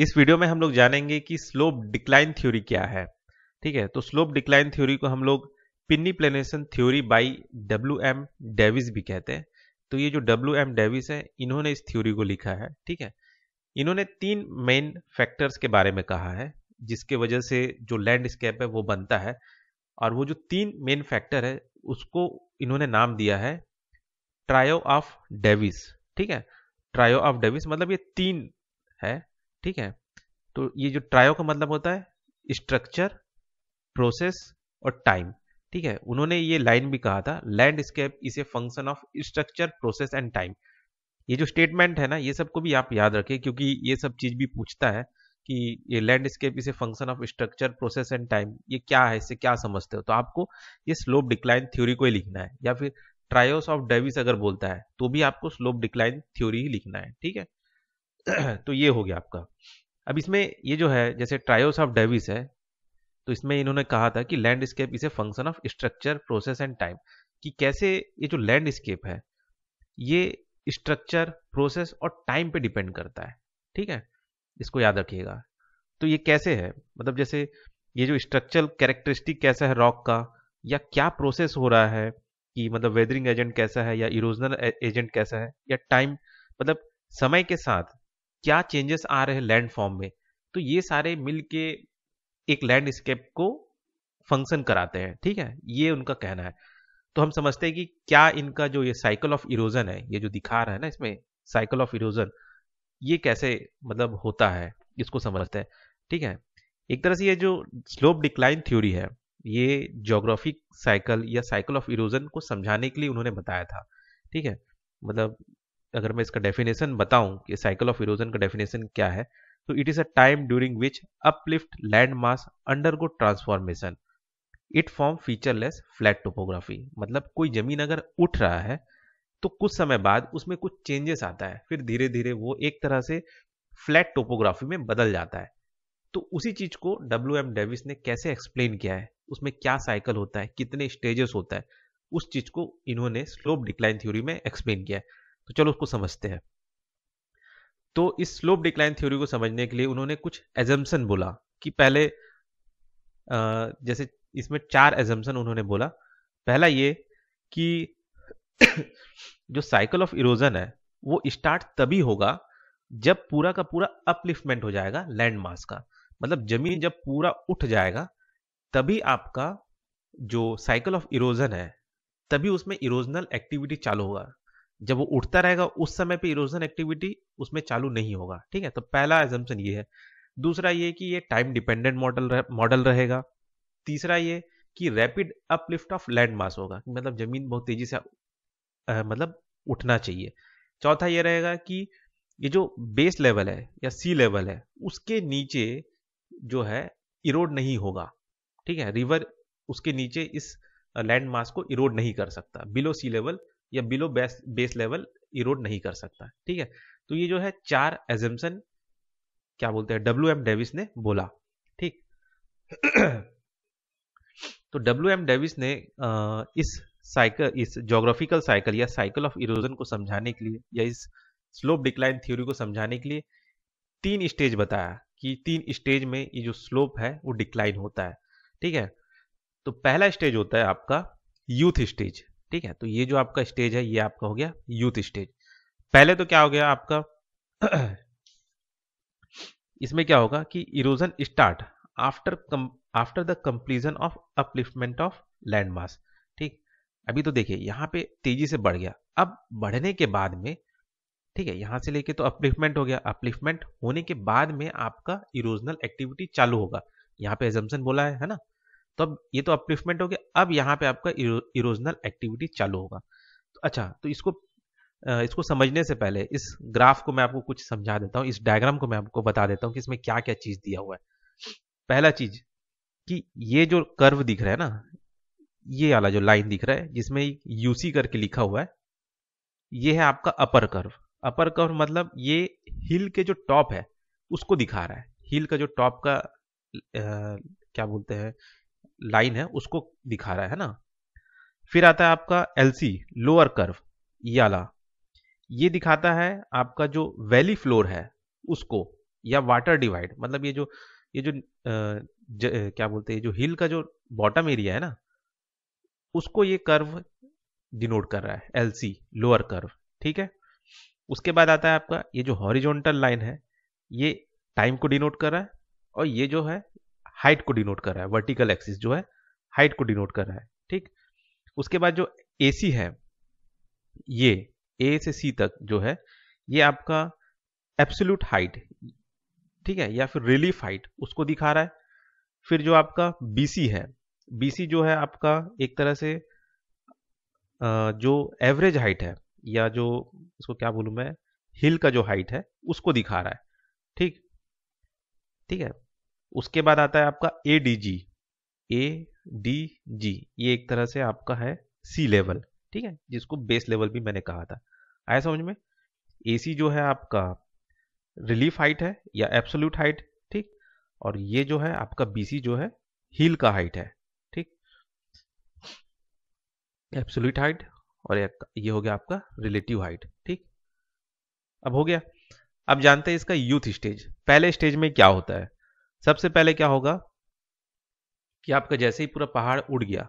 इस वीडियो में हम लोग जानेंगे कि स्लोप डिक्लाइन थ्योरी क्या है। ठीक है? तो स्लोप डिक्लाइन थ्योरी को हम लोग peneplanation theory by W M Davis भी कहते हैं। तो ये जो डब्ल्यू एम डेविस है, इन्होंने इस थ्योरी को लिखा है। ठीक है? इन्होंने तीन मेन फैक्टर्स के बारे में कहा है, जिसके वजह से जो लैंडस्केप है वो बनता है। और वो जो तीन मेन फैक्टर है, उसको इन्होंने नाम दिया है ट्रायो ऑफ़ डेविस ठीक है? ट्रायो ऑफ़ डेविस मतलब ये तीन है। ठीक है? तो ये जो ट्रायो का मतलब होता है स्ट्रक्चर प्रोसेस और टाइम ठीक है? उन्होंने ये लाइन भी कहा था landscape is a function of structure process and time ये जो स्टेटमेंट है ना, ये सबको भी आप याद रखें, क्योंकि ये सब चीज़ भी पूछता है कि ये landscape a function of structure process and time ये क्या है, इससे क्या समझते हो? तो आपको ये स्लोप डिक्लाइन थ्योरी को ही लिखना है, या फिर ट्रायोस ऑफ़ डेविस अगर बोलता है तो भी आपको स्लोप डिक्लाइन थ्योरी ही लिखना है, ठीक है? तो ये हो गया आपका। अब इसमें ये जो है, जैसे ट्रायोस ऑफ़ डेविस है तो इसमें इन्होंने कहा था कि landscape is a function of structure process and time कि कैसे ये जो लैंडस्केप है, ये स्ट्रक्चर प्रोसेस और टाइम पे डिपेंड करता है। ठीक है? इसको याद रखिएगा। तो ये कैसे है? मतलब जैसे ये जो स्ट्रक्चरल कैरेक्टरिस्टिक कैसा है रॉक का, या क्या प्रोसेस हो रहा है कि मतलब वेदरिंग एजेंट कैसा है, या इरोजनल एजेंट कैसा है, या टाइम मतलब समय के साथ क्या चेंजेस आ रहे हैं लैंड फॉर्म में? तो ये सारे मिल के एक लैंडस्केप को फ़ंक्शन कराते हैं, ठीक है? ये उनका कहना है। तो हम समझते हैं कि क्या इनका जो ये साइकिल ऑफ़ इरोजन है, ये जो दिखा रहा है ना इसमें साइकिल ऑफ़ इरोजन ये कैसे मतलब होता है, इसको समझते हैं, ठीक है? एक तरह से ये जो स्लोप डिक्लाइन थ्योरी है, ये जोग्राफिक साइकिल या साइकिल ऑफ़ इरोजन को समझाने के लिए उन्होंने बताया था, ठीक है? मतलब अगर मैं इसका डेफिनेशन बताऊँ कि साइकिल ऑफ़ इरोजन का डेफिनेशन क्या है तो it is a time during which uplift land mass undergo transformation it form featureless flat topography मतलब कोई ज़मीन अगर उठ रहा है तो कुछ समय बाद उसमें कुछ चेंजेस आता है। फिर धीरे धीरे वो एक तरह से फ्लैट टोपोग्राफी में बदल जाता है। तो उसी चीज़ को डब्ल्यू एम डेविस ने कैसे एक्सप्लेन किया है? उसमें क्या साइकिल होता है? कितने स्टेजेस होता है? उस चीज़ को इन्होंने स्लोप डिक्लाइन थ्योरी में एक्सप्लेन किया है। तो चलो उसको समझते हैं। तो इस स्लोप डिक्लाइन थ्योरी को समझने के लिए उन्होंने कुछ एजम्सन बोला कि पहले जैसे इसमें चार एजम्सन उन्होंने बोला। पहला ये कि जो साइकिल ऑफ़ इरोजन है, वो स्टार्ट तभी होगा जब पूरा का पूरा अपलिफ्टमेंट हो जाएगा लैंड मास का। मतलब ज़मीन जब पूरा उठ जाएगा, तभी आपका जो साइकिल ऑफ़ इरोजन है, तभी उसमें इरोजनल एक्टिविटी चालू होगा। जब वो उठता रहेगा उस समय पे इरोजन एक्टिविटी उसमें चालू नहीं होगा ठीक है? तो पहला एजम्पन ये है। दूसरा ये कि ये टाइम डिपेंडेंट मॉडल मॉडल रहेगा। तीसरा ये कि rapid uplift of land mass होगा मतलब ज़मीन बहुत तेज़ी से आ, मतलब उठना चाहिए। चौथा ये रहेगा कि ये जो बेस लेवल है या सी लेवल है उसके नीचे जो है इरोड नहीं होगा ठीक है? रिवर उसके नीचे इस लैंड मास को इरोड नहीं कर सकता। बिलो सी लेवल या below base base level erode नहीं कर सकता, ठीक है? तो ये जो है चार एजम्सन क्या बोलते हैं डब्ल्यू एम डेविस ने बोला, ठीक? तो डब्ल्यू एम डेविस ने इस साइकिल इस जोग्राफिकल साइकिल या साइकिल ऑफ़ इरोजन को समझाने के लिए या इस स्लोप डिक्लाइन थ्योरी को समझाने के लिए तीन स्टेज बताया कि तीन स्टेज में ये जो स्लोप है, वो डिक्लाइन होता है, ठीक है? तो पहला स्टेज होता है आपका यूथ स्टेज ठीक है? तो ये जो आपका स्टेज है, ये आपका हो गया यूथ स्टेज पहले तो क्या हो गया आपका? इसमें क्या होगा कि erosion start after after the completion of upliftment of land mass ठीक? अभी तो देखिए, यहाँ पे तेज़ी से बढ़ गया। अब बढ़ने के बाद में, ठीक है, यहाँ से लेके तो अपलिफ्टमेंट हो गया। अपलिफ्टमेंट होने के बाद में आपका इरोजनल एक्टिविटी चालू होगा। यहाँ पे एजम्पन बोला है है ना? तो अब ये तो अपलिफ्टमेंट हो गया। अब यहाँ पे आपका इरोजनल एक्टिविटी चालू होगा। तो अच्छा तो इसको इसको समझने से पहले इस ग्राफ को मैं आपको कुछ समझा देता हूँ। इस डायग्राम को मैं आपको बता देता हूँ कि इसमें क्या क्या चीज़ दिया हुआ है। पहला चीज़ कि ये जो कर्व दिख रहा है ना ये वाला जो लाइन दिख रहा है जिसमें यूसी करके लिखा हुआ है ये है आपका अपर कर्व अपर कर्व मतलब ये हिल के जो टॉप है उसको दिखा रहा है। हिल का जो टॉप का आ, क्या बोलते हैं लाइन है उसको दिखा रहा है ना? फिर आता है आपका एलसी लोअर कर्व याला ये दिखाता है आपका जो वैली फ्लोर है उसको या वाटर डिवाइड मतलब ये जो ये जो ज, क्या बोलते हैं जो हिल का जो बॉटम एरिया है ना उसको ये कर्व डिनोट कर रहा है एल सी लोअर कर्व ठीक है? उसके बाद आता है आपका ये जो हॉरिजॉन्टल लाइन है ये टाइम को डिनोट कर रहा है और ये जो है हाइट को डिनोट कर रहा है, वर्टिकल एक्सिस जो है, हाइट को डिनोट कर रहा है, ठीक? उसके बाद जो ए सी है, ये, ए से सी तक जो है, ये आपका एब्सोल्यूट हाइट, ठीक है? या फिर रिलीफ हाइट उसको दिखा रहा है। फिर जो आपका बीसी है, बीसी जो है आपका एक तरह से जो एवरेज हाइट है, या जो, इसको क्या बोलूँ मैं, हिल का जो हाइट है, उसको दिखा रहा है, ठीक? ठीक है? उसके बाद आता है आपका A D G A D G ये एक तरह से आपका है सी लेवल ठीक है? जिसको बेस लेवल भी मैंने कहा था। आया समझ में? ए सी जो है आपका रिलीफ हाइट है या एब्सोल्यूट हाइट ठीक? और ये जो है आपका बीसी जो है हील का हाइट है, ठीक? एब्सोल्यूट हाइट और ये हो गया आपका रिलेटिव हाइट ठीक? अब हो गया। अब जानते हैं इसका यूथ स्टेज पहले स्टेज में क्या होता है? सबसे पहले क्या होगा कि आपका जैसे ही पूरा पहाड़ उड़ गया,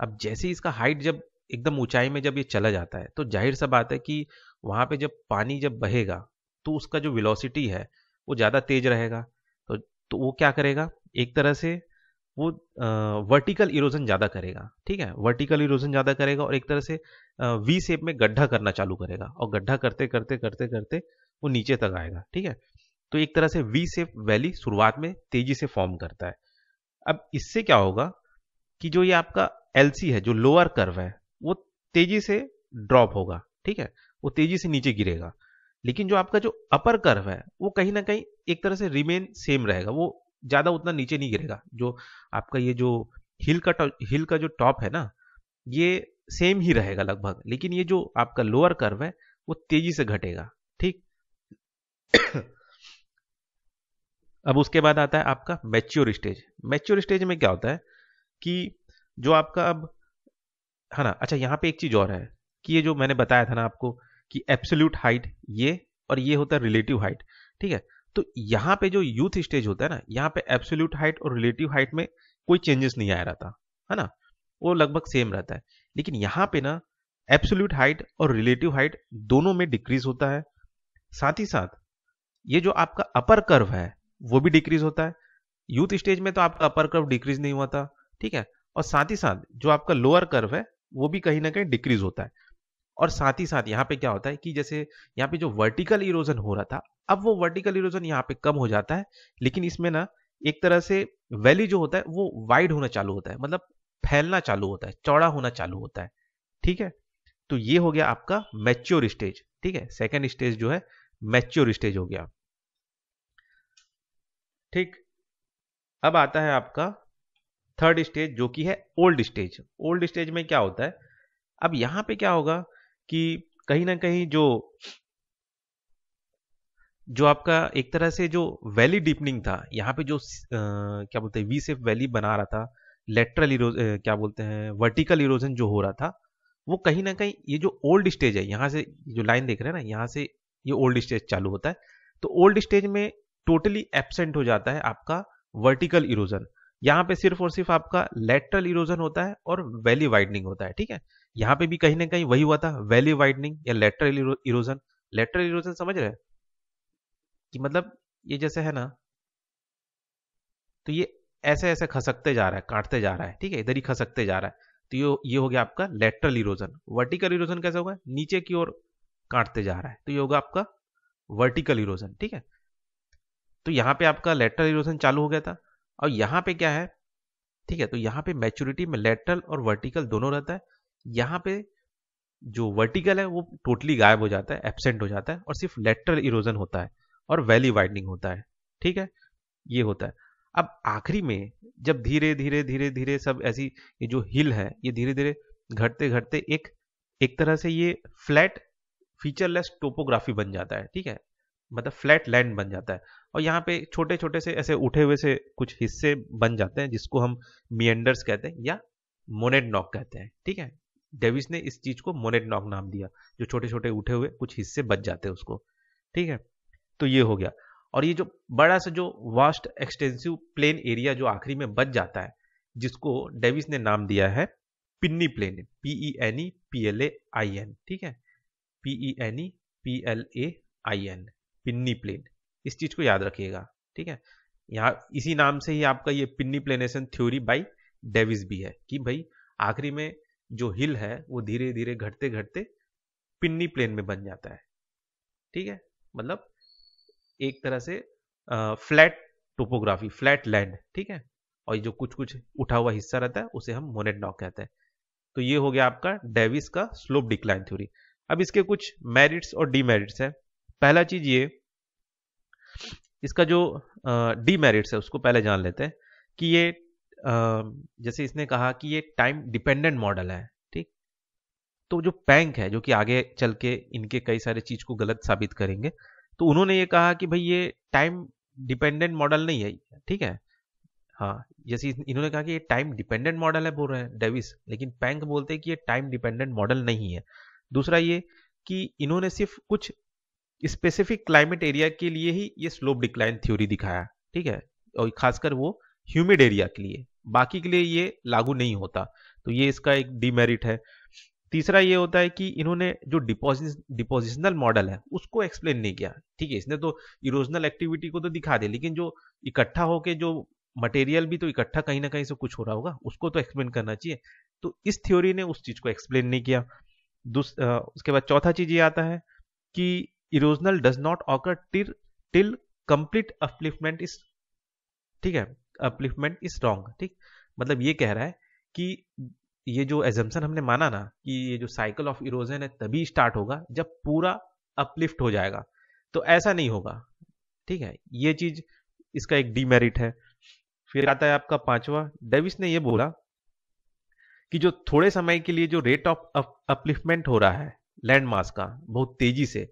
अब जैसे ही इसका हाइट जब एकदम ऊंचाई में जब ये चला जाता है तो ज़ाहिर सा बात है कि वहाँ पे जब पानी जब बहेगा तो उसका जो वेलोसिटी है, वो ज़्यादा तेज रहेगा। तो तो वो क्या करेगा? एक तरह से वो वर्टिकल इरोजन ज़्यादा करेगा, ठीक है? वर्टिकल इरोजन ज़्यादा करेगा और एक तरह से वी शेप में गड्ढा करना चालू करेगा और गड्ढा करते करते करते करते वो नीचे तक आएगा, ठीक है? तो एक तरह से वी शेप वैली शुरुआत में तेज़ी से फॉर्म करता है। अब इससे क्या होगा कि जो ये आपका एलसी है, जो लोअर कर्व है, वो तेज़ी से ड्रॉप होगा, ठीक है? वो तेज़ी से नीचे गिरेगा। लेकिन जो आपका जो अपर कर्व है, वो कहीं ना कहीं एक तरह से रिमेन सेम रहेगा। वो ज़्यादा उतना नीचे नहीं गिरेगा। जो आपका ये जो हिल का हिल का जो टॉप है ना, ये सेम ही रहेगा लगभग। लेकिन ये जो आपका लोअर कर्व है, वो तेज़ी से घटेगा, ठीक? अब उसके बाद आता है आपका मैच्योर स्टेज मैच्योर स्टेज में क्या होता है कि जो आपका अब, है ना? अच्छा यहाँ पे एक चीज़ और है कि ये जो मैंने बताया था ना आपको कि एब्सोल्यूट हाइट ये और ये होता है रिलेटिव हाइट ठीक है? तो यहाँ पे जो यूथ स्टेज होता है ना, यहाँ पे एब्सोल्यूट हाइट और रिलेटिव हाइट में कोई चेंजेस नहीं आ रहा था है ना? वो लगभग सेम रहता है. लेकिन यहाँ पे ना एब्सोल्यूट हाइट और रिलेटिव हाइट दोनों में डिक्रीज होता है. साथ ही साथ ये जो आपका अपर कर्व है वो भी डिक्रीज होता है। यूथ स्टेज में तो आपका अपर कर्व डिक्रीज नहीं हुआ था, ठीक है? और साथ ही साथ जो आपका लोअर कर्व है, वो भी कहीं ना कहीं डिक्रीज होता है। और साथ ही साथ यहाँ पे क्या होता है कि जैसे यहाँ पे जो वर्टिकल इरोजन हो रहा था, अब वो वर्टिकल इरोजन यहाँ पे कम हो जाता है, लेकिन इसमें ना एक तरह से वैली जो होता है, वो वाइड होना चालू होता है मतलब फैलना चालू होता है, चौड़ा होना चालू होता है, ठीक है? तो ये हो गया आपका मैच्योर स्टेज ठीक है? सेकेंड स्टेज जो है मैच्योर स्टेज हो गया। ठीक। अब आता है आपका थर्ड स्टेज जो कि है ओल्ड स्टेज ओल्ड स्टेज में क्या होता है? अब यहाँ पे क्या होगा कि कहीं ना कहीं जो जो आपका एक तरह से जो वैली डीपनिंग था यहाँ पे जो आ, क्या बोलते हैं वी सेफ़ वैली बना रहा था लेटरल क्या बोलते हैं वर्टिकल इरोजन जो हो रहा था वो कहीं ना कहीं ये जो ओल्ड स्टेज है यहाँ से जो लाइन देख रहे हैं ना यहाँ से ये ओल्ड स्टेज चालू होता है। तो ओल्ड स्टेज में टोटली एबसेंट हो जाता है आपका वर्टिकल इरोजन यहाँ पे सिर्फ़ और सिर्फ़ आपका लेटरल इरोजन होता है और वैली वाइडनिंग होता है, ठीक है? यहाँ पे भी कहीं ना कहीं वही हुआ था वैली वाइडनिंग या लेटरल इरोजन लेटरल इरोजन समझ रहे कि मतलब ये जैसे है ना तो ये ऐसे ऐसे खसकते जा रहा है, काटते जा रहा है, ठीक है? इधर ही खसकते जा रहा है। तो ये ये हो गया आपका लेटरल इरोजन वर्टिकल इरोजन कैसे होगा? नीचे की ओर काटते जा रहा है तो ये होगा आपका वर्टिकल इरोजन ठीक है? तो यहाँ पे आपका लेटरल इरोजन चालू हो गया था। और यहाँ पे क्या है? ठीक है तो यहाँ पे मैच्योरिटी में लेटरल और वर्टिकल दोनों रहता है। यहाँ पे जो वर्टिकल है, वो टोटली गायब हो जाता है एबसेंट हो जाता है और सिर्फ़ लेटरल इरोजन होता है और वैली वाइडनिंग होता है। ठीक है? ये होता है। अब आखिरी में जब धीरे धीरे धीरे धीरे सब ऐसी ये जो हिल है, ये धीरे धीरे घटते घटते एक एक तरह से ये फ्लैट फीचरलेस टोपोग्राफी बन जाता है। ठीक है? मतलब फ्लैट लैंड बन जाता है। और यहाँ पे छोटे छोटे से, ऐसे उठे हुए से कुछ हिस्से बन जाते हैं, जिसको हम मियंडर्स कहते हैं या मोनेड नॉक कहते हैं। ठीक है? डेविस ने इस चीज़ को मोनेड नॉक नाम दिया, जो छोटे छोटे उठे हुए कुछ हिस्से बच जाते हैं उसको। ठीक है? तो ये हो गया। और ये जो बड़ा सा, जो वास्ट एक्सटेंसिव प्लेन एरिया जो आखिरी में बच जाता है, जिसको डेविस ने नाम दिया है peneplain P E N E P L A I N ठीक है? P E N E P L A I N peneplain इस चीज़ को याद रखिएगा, ठीक है? यहाँ इसी नाम से ही आपका ये peneplanation theory by Davis भी है कि भाई आखिरी में जो हिल है वो धीरे धीरे घटते घटते पिन्नी प्लेन में बन जाता है, ठीक है? मतलब एक तरह से फ्लैट टोपोग्राफी फ्लैट लैंड ठीक है? और जो कुछ कुछ उठा हुआ हिस्सा रहता है उसे हम मोनेट नॉक कहते हैं। तो ये हो गया आपका डेविस का स्लोप डिक्लाइन थ्योरी अब इसके कुछ मेरिट्स और डीमेरिट्स है। पहला चीज़ ये इसका जो डीमेरिट्स है, उसको पहले जान लेते हैं कि ये जैसे इसने कहा कि ये टाइम डिपेंडेंट मॉडल है, ठीक? तो जो बैंक है, जो कि आगे चल के इनके कई सारे चीज़ को गलत साबित करेंगे तो उन्होंने ये कहा कि भाई ये टाइम डिपेंडेंट मॉडल नहीं है, ठीक है? हाँ जैसे इन्होंने कहा कि ये टाइम डिपेंडेंट मॉडल है, बोल रहे हैं डेविस लेकिन बैंक बोलते हैं कि ये टाइम डिपेंडेंट मॉडल नहीं है। दूसरा ये कि इन्होंने सिर्फ़ कुछ स्पेसिफिक क्लाइमेट एरिया के लिए ही ये स्लोप डिक्लाइन थ्योरी दिखाया, ठीक है? और खासकर वो ह्यूमिड एरिया के लिए। बाकी के लिए ये लागू नहीं होता। तो ये इसका एक डिमेरिट है। तीसरा ये होता है कि इन्होंने जो डिपोजिट डिपोजिशनल मॉडल है, उसको एक्सप्लेन नहीं किया। ठीक है, इसने तो इरोजनल एक्टिविटी को तो दिखा दिया, लेकिन जो इकट्ठा होके जो मटेरियल भी तो इकट्ठा कहीं ना कहीं से कुछ हो रहा होगा, उसको तो एक्सप्लेन करना चाहिए। तो इस थ्योरी ने उस चीज़ को एक्सप्लेन नहीं किया। उसके बाद चौथा चीज़ ये आता है कि erosional does not occur till till complete upliftment is ठीक है अपलिफ्टमेंट इज़ रॉन्ग ठीक? मतलब ये कह रहा है कि ये जो एजम्पन हमने माना ना, कि ये जो साइकिल ऑफ़ इरोजन है तभी स्टार्ट होगा जब पूरा अपलिफ्ट हो जाएगा। तो ऐसा नहीं होगा, ठीक है? ये चीज़ इसका एक डीमेरिट है। फिर आता है आपका पांचवा डेविस ने ये बोला कि जो थोड़े समय के लिए जो रेट ऑफ़ अपलिफ्टमेंट हो रहा है लैंड मास का, बहुत तेज़ी से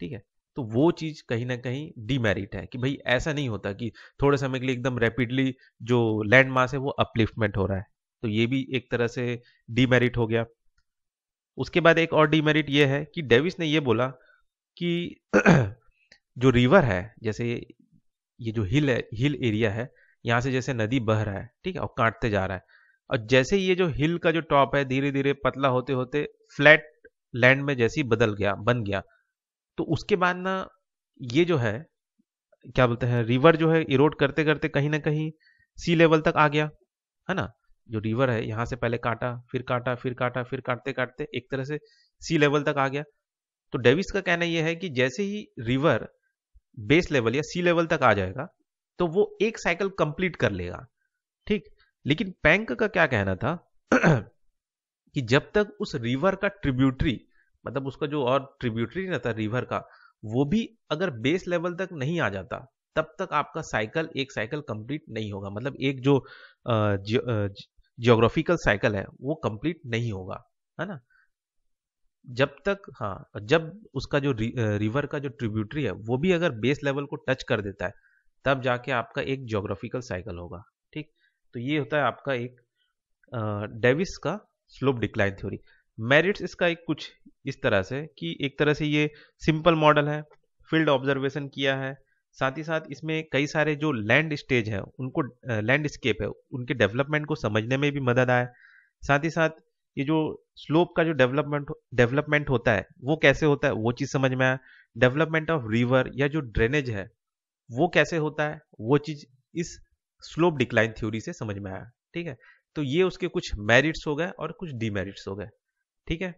ठीक है? तो वो चीज़ कहीं ना कहीं डीमेरिट है कि भाई ऐसा नहीं होता कि थोड़े समय के लिए एकदम रैपिडली जो लैंड मास है वो अपलिफ्टमेंट हो रहा है। तो ये भी एक तरह से डीमेरिट हो गया। उसके बाद एक और डीमेरिट ये है कि डेविस ने ये बोला कि जो रिवर है, जैसे ये जो हिल है हिल एरिया है, यहाँ से जैसे नदी बह रहा है, ठीक है, और काटते जा रहा है। और जैसे ये जो हिल का जो टॉप है धीरे धीरे पतला होते होते फ्लैट लैंड में जैसे ही बदल गया, बन गया तो उसके बाद ना ये जो है, क्या बोलते हैं रिवर जो है इरोड करते करते कहीं ना कहीं सी लेवल तक आ गया, है ना? जो रिवर है, यहाँ से पहले काटा, फिर काटा फिर काटा, फिर काटते काटते एक तरह से सी लेवल तक आ गया। तो डेविस का कहना यह है कि जैसे ही रिवर बेस लेवल या सी लेवल तक आ जाएगा तो वो एक साइकिल कंप्लीट कर लेगा, ठीक? लेकिन पैंक का क्या कहना था कि जब तक उस रिवर का ट्रिब्यूटरी मतलब उसका जो और ट्रिब्यूटरी रहता रिवर का, वो भी अगर बेस लेवल तक नहीं आ जाता, तब तक आपका साइकिल एक साइकिल कंप्लीट नहीं होगा। मतलब एक जो जियोग्राफिकल साइकिल है, वो कंप्लीट नहीं होगा, है ना? जब तक हाँ जब उसका जो रिवर का जो ट्रिब्यूटरी है, वो भी अगर बेस लेवल को टच कर देता है, तब जाके आपका एक जियोग्राफिकल साइकिल होगा, ठीक? तो ये होता है आपका एक डेविस का स्लोप डिक्लाइन थ्योरी मेरिट्स इसका एक कुछ इस तरह से कि एक तरह से ये सिंपल मॉडल है फ़ील्ड ऑब्जर्वेशन किया है। साथ ही साथ इसमें कई सारे जो लैंड स्टेज है, उनको लैंडस्केप है, उनके डेवलपमेंट को समझने में भी मदद आए। साथ ही साथ ये जो स्लोप का जो डेवलपमेंट डेवलपमेंट होता है, वो कैसे होता है, वो चीज़ समझ में आया। डेवलपमेंट ऑफ़ रिवर या जो ड्रेनेज है, वो कैसे होता है, वो चीज़ इस स्लोप डिक्लाइन थ्योरी से समझ में आया। ठीक है? तो ये उसके कुछ मेरिट्स हो गए और कुछ डीमेरिट्स हो गए। ठीक है?